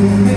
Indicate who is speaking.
Speaker 1: you.